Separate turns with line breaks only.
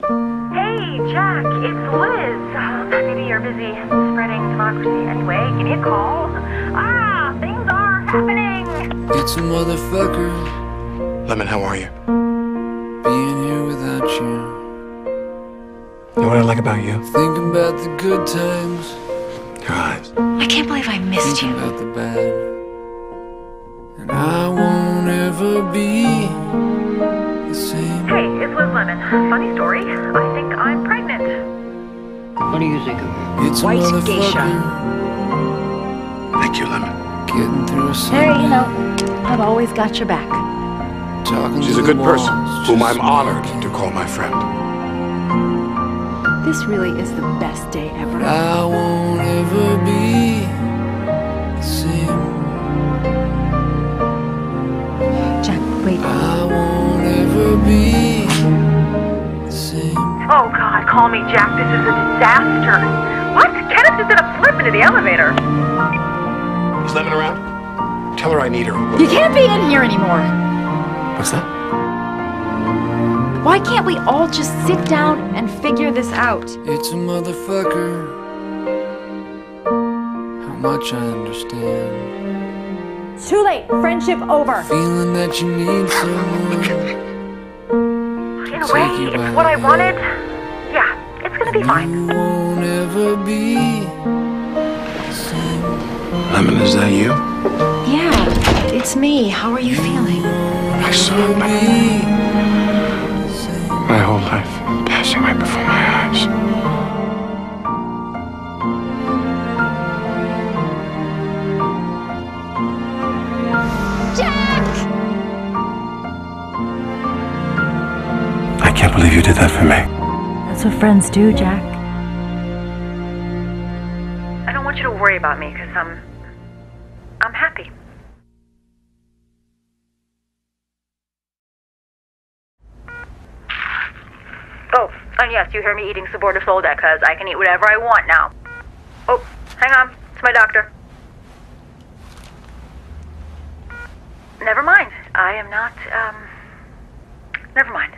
Jack, it's Liz. Uh, maybe you're busy spreading democracy. Anyway, give me a call. Ah, things are happening.
It's a motherfucker
Lemon, how are you?
being here without you.
You know what I like about you?
Thinking about the good times,
Your eyes.
I can't believe I missed
thinking about the bad. And I won't ever be
It's
White geisha.
Thank you, Lemon.
getting through a
Hey,
Sunday,
you know, I've always got your back.
talking
She's a
the
good person, whom I'm honored to call my friend.
This really is the best day ever.
I won't ever be the same.
Jack, wait.
I won't ever be the same.
Oh, God, call me Jack. This is a disaster. What? Kenneth just did a flip into the elevator.
Is Lemon around? Tell her I need her.
You can't be in here anymore.
What's that?
Why can't we all just sit down and figure this out?
It's a motherfucker. How much I understand.
It's too late. Friendship over.
Feeling that you need someone.
In a way, it's what I wanted. Yeah, it's gonna be fine.
You won't ever be.
Lemon, is that you?
Yeah, it's me. How are you feeling?
I saw it, Lemon.
Be the same.
My whole life passing right before my eyes. Jack! I can't believe you did that for me.
That's what friends do, Jack.
I don't want you to worry about me because I'm. I'm happy. Oh, and yes, you hear me eating supportive soda because I can eat whatever I want now. Oh, hang on. It's my doctor. Never mind. I am not, um. Never mind.